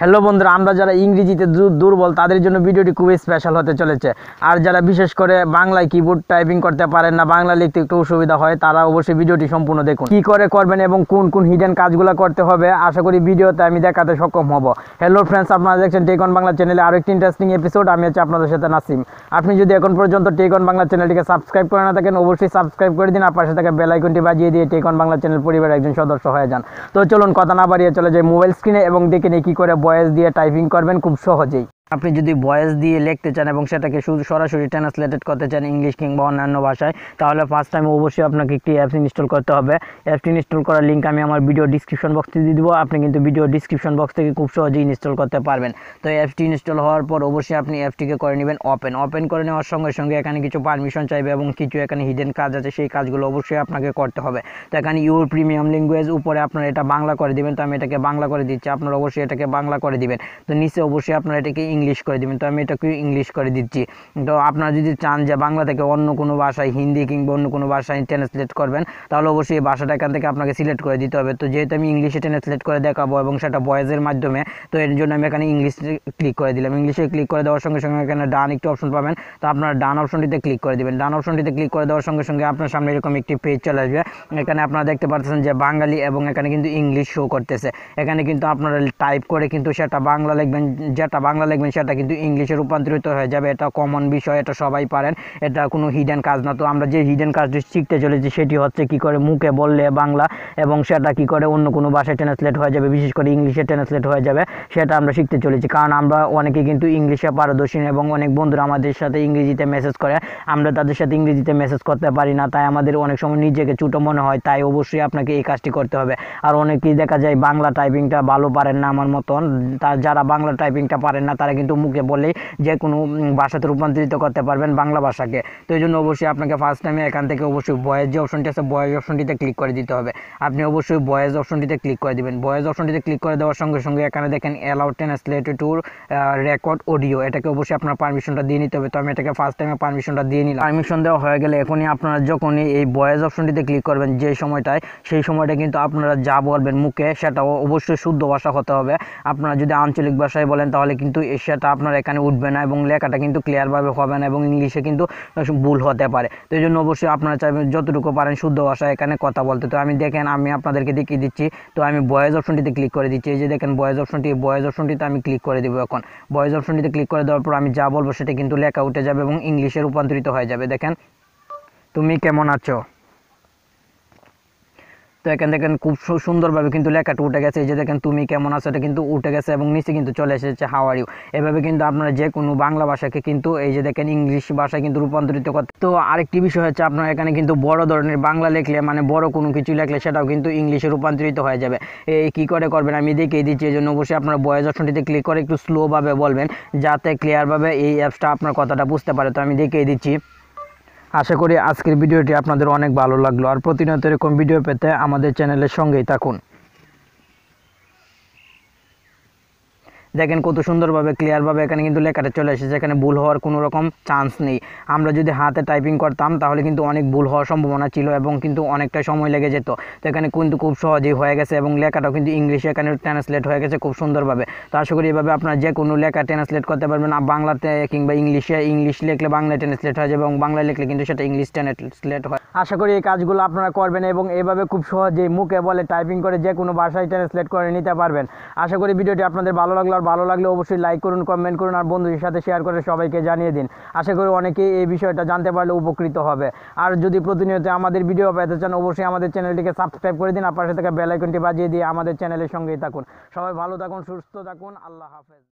Hello বন্ধুরা, আমরা যারা ইংরেজিতে দুর্বল, তাদের জন্য ভিডিওটি খুবই স্পেশাল হতে চলেছে। আর যারা বিশেষ করে বাংলায় কিবোর্ড টাইপিং করতে পারেন না, বাংলা লিখতে একটু অসুবিধা হয়, তারা অবশ্যই ভিডিওটি সম্পূর্ণ দেখুন। কি করে করবেন এবং কোন কোন হিডেন কাজগুলো করতে হবে, আশা করি ভিডিওতে আমি দেখাতে সক্ষম হব। হ্যালো ফ্রেন্ডস আপনারা দেখছেন টেক অন বাংলা চ্যানেলে আরও একটি ইন্টারেস্টিং এপিসোড আমি হচ্ছে আপনাদের সাথে নাসিম। আপনি যদি এখন পর্যন্ত টেকন বাংলা চ্যানেলটিকে সাবস্ক্রাইব করে না থাকেন, অবশ্যই সাবস্ক্রাইব করে দিন, আর পাশে থাকা বেল আইকনটি বাজিয়ে দিয়ে টেক অন বাংলা চ্যানেল পরিবারের একজন সদস্য হয়ে যান। তো চলুন, কথা না বাড়িয়ে চলে যাই মোবাইল স্ক্রিনে এবং দেখে নিই কী করে ভয়েস দিয়ে টাইপিং করবেন খুব সহজেই। আপনি যদি ভয়েস দিয়ে লিখতে চান এবং সেটাকে শুধু সরাসরি ট্রান্সলেটেড করতে চান ইংলিশ কিংবা অন্যান্য ভাষায়, তাহলে ফার্স্ট টাইম অবশ্যই আপনাকে একটি অ্যাপস ইনস্টল করতে হবে। অ্যাপটি ইনস্টল করার লিঙ্ক আমি আমার ভিডিও ডিসক্রিপশন বক্সে দিয়ে দিব। আপনি কিন্তু ভিডিও ডিসক্রিপশন বক্স থেকে খুব সহজেই ইনস্টল করতে পারবেন। তো অ্যাপটি ইনস্টল হওয়ার পর অবশ্যই আপনি অ্যাপটিকে করে নেবেন ওপেন ওপেন করে নেওয়ার সঙ্গে সঙ্গে এখানে কিছু পারমিশন চাইবে এবং কিছু এখানে হিডেন কাজ আছে, সেই কাজগুলো অবশ্যই আপনাকে করতে হবে। তো এখানে ইউর প্রিমিয়াম ল্যাঙ্গুয়েজ উপরে আপনারা এটা বাংলা করে দিবেন। তো আমি এটাকে বাংলা করে দিচ্ছি। আপনারা অবশ্যই এটাকে বাংলা করে দিবেন। তো নিচে অবশ্যই আপনারা এটাকে ইংলিশ করে দিবেন। তো আমি এটাকে ইংলিশ করে দিচ্ছি। তো আপনারা যদি চান যে বাংলা থেকে অন্য কোনো ভাষায় হিন্দি কিংবা অন্য কোনো ভাষায় ট্রান্সলেট করবেন, তাহলে অবশ্যই এই ভাষাটা এখান থেকে আপনাকে সিলেক্ট করে দিতে হবে। তো যেহেতু আমি ইংলিশে ট্রান্সলেট করে দেখাবো এবং সেটা ভয়েসের মাধ্যমে, তো এর জন্য আমি এখানে ইংলিশে ক্লিক করে দিলাম। ইংলিশে ক্লিক করে দেওয়ার সঙ্গে সঙ্গে এখানে ডান একটি অপশন পাবেন। তো আপনার ডান অপশনটিতে ক্লিক করে দিবেন। ডান অপশনটিতে ক্লিক করে দেওয়ার সঙ্গে সঙ্গে আপনার সামনে এরকম একটি পেজ চলে আসবে। এখানে আপনারা দেখতে পাচ্ছেন যে বাঙালি এবং এখানে কিন্তু ইংলিশ শো করতেছে। এখানে কিন্তু আপনারা টাইপ করে কিন্তু সেটা বাংলা লিখবেন, যেটা বাংলা লিখবেন সেটা কিন্তু ইংলিশে রূপান্তরিত হয়ে যাবে। এটা কমন বিষয়, এটা সবাই পারেন। এটা কোনো হিডেন কাজ না। তো আমরা যে হিডেন কাজটি শিখতে চলেছি, সেটি হচ্ছে কি করে মুখে বললে বাংলা এবং সেটা কি করে অন্য কোনো ভাষায় ট্রান্সলেট হয়ে যাবে, বিশেষ করে ইংলিশে ট্রান্সলেট হয়ে যাবে, সেটা আমরা শিখতে চলেছি। কারণ আমরা অনেকে কিন্তু ইংলিশে পারদর্শী এবং অনেক বন্ধুরা আমাদের সাথে ইংরেজিতে মেসেজ করে। আমরা তাদের সাথে ইংরেজিতে মেসেজ করতে পারি না, তাই আমাদের অনেক সময় নিজেকে ছোটো মনে হয়, তাই অবশ্যই আপনাকে এই কাজটি করতে হবে। আর অনেকেই দেখা যায় বাংলা টাইপিংটা ভালো পারেন না আমার মতন। যারা বাংলা টাইপিংটা পারেন না, তারা কিন্তু মুখে বললেই যে কোনো ভাষাতে রূপান্তরিত করতে পারবেন বাংলা ভাষাকে। তো এই জন্য অবশ্যই আপনাকে ফার্স্ট টাইমে এখান থেকে অবশ্যই ভয়েস যে অপশনটি আছে ভয়েস অপশনটিতে ক্লিক করে দিতে হবে। আপনি অবশ্যই ভয়েস অপশনটিতে ক্লিক করে দিবেন। ভয়েস অপশনটিতে ক্লিক করে দেওয়ার সঙ্গে সঙ্গে এখানে দেখেন allowed translate to record audio এটাকে অবশ্যই আপনার পারমিশনটা দিয়ে নিতে হবে। তো আমি এটাকে ফার্স্ট টাইমে পারমিশনটা দিয়ে নিলাম। পারমিশন দেওয়া হয়ে গেলে এখনই আপনারা যখনই এই ভয়েস অপশনটিতে ক্লিক করবেন যে সময়টায়, সেই সময়টা কিন্তু আপনারা যা বলবেন মুখে, সেটাও অবশ্যই শুদ্ধ ভাষা হতে হবে। আপনারা যদি আঞ্চলিক ভাষায় বলেন তাহলে কিন্তু এ সেটা আপনার এখানে উঠবে না এবং লেখাটা কিন্তু ক্লিয়ারভাবে হবে না এবং ইংলিশে কিন্তু ভুল হতে পারে। তো এই জন্য অবশ্যই আপনারা চাইবেন যতটুকু পারেন শুদ্ধ ভাষায় এখানে কথা বলতে। তো আমি দেখেন, আমি আপনাদেরকে দেখিয়ে দিচ্ছি। তো আমি ভয়েস অপশনটিতে ক্লিক করে দিচ্ছি। এই যে দেখেন ভয়েস অপশনটি ভয়েস অপশনটিতে আমি ক্লিক করে দেবো এখন। ভয়েস অপশনটিতে ক্লিক করে দেওয়ার পর আমি যা বলব সেটা কিন্তু লেখা উঠে যাবে এবং ইংলিশে রূপান্তরিত হয়ে যাবে। দেখেন, তুমি কেমন আছো? তো এখান দেখেন খুব সুন্দরভাবে কিন্তু লেখাটা উঠে গেছে। এই যে দেখেন, তুমি কেমন আছো? এটা কিন্তু উঠে গেছে এবং নিচে কিন্তু চলে এসেছে হাওয়ার ইউ এভাবে কিন্তু আপনারা যে কোনো বাংলা ভাষাকে কিন্তু এই যে দেখেন, ইংলিশ ভাষায় কিন্তু রূপান্তরিত করতে তো আরেকটি বিষয় হচ্ছে আপনার এখানে কিন্তু বড় ধরনের বাংলা লিখলে মানে বড় কোনো কিছু লিখলে সেটাও কিন্তু ইংলিশে রূপান্তরিত হয়ে যাবে। এই কি করে করবেন? আমি দেখিয়ে দিচ্ছি, এই জন্য অবশ্যই আপনারা বয়েজ অপশনটিতে ক্লিক করে একটু স্লোভাবে বলবেন, যাতে ক্লিয়ারভাবে এই অ্যাপসটা আপনার কথাটা বুঝতে পারে। তো আমি দেখিয়ে দিচ্ছি। আশা করি আজকের ভিডিওটি আপনাদের অনেক ভালো লাগল। আর প্রতিনিয়ত এরকম ভিডিও পেতে আমাদের চ্যানেলের সঙ্গেই থাকুন। দেখেন কত সুন্দরভাবে ক্লিয়ারভাবে এখানে কিন্তু লেখাটা চলে এসেছে। এখানে ভুল হওয়ার কোনো রকম চান্স নেই। আমরা যদি হাতে টাইপিং করতাম, তাহলে কিন্তু অনেক ভুল হওয়ার সম্ভাবনা ছিল এবং কিন্তু অনেকটা সময় লেগে যেত। তো এখানে কিন্তু খুব সহজেই হয়ে গেছে এবং লেখাটাও কিন্তু ইংলিশে এখানে ট্রান্সলেট হয়ে গেছে খুব সুন্দরভাবে। তো আশা করি এভাবে আপনারা যে কোনো লেখা ট্রান্সলেট করতে পারবেন বাংলাতে কিংবা ইংলিশে ইংলিশ লিখলে বাংলায় ট্রান্সলেট হয়ে যাবে এবং বাংলায় লিখলে কিন্তু সেটা ইংলিশ ট্রান্সলেট হয়। আশা করি এই কাজগুলো আপনারা করবেন এবং এভাবে খুব সহজেই মুখে বলে টাইপিং করে যে কোনো ভাষায় ট্রান্সলেট করে নিতে পারবেন। আশা করি ভিডিওটি আপনাদের ভালো লাগল। আর ভালো লাগলে অবশ্যই লাইক করুন কমেন্ট করুন আর বন্ধুদের সাথে শেয়ার করে সবাইকে জানিয়ে দিন। আশা করি অনেকেই এই বিষয়টা জানতে পারলে উপকৃত হবে। আর যদি প্রতিনিয়ত আমাদের ভিডিও পেতে চান, অবশ্যই আমাদের চ্যানেলটিকে সাবস্ক্রাইব করে দিন আর সাথে বেলাইকনটি বেল বাজিয়ে দিয়ে আমাদের চ্যানেলের সঙ্গেই থাকুন। সবাই ভালো থাকুন, সুস্থ থাকুন, আল্লাহ হাফেজ।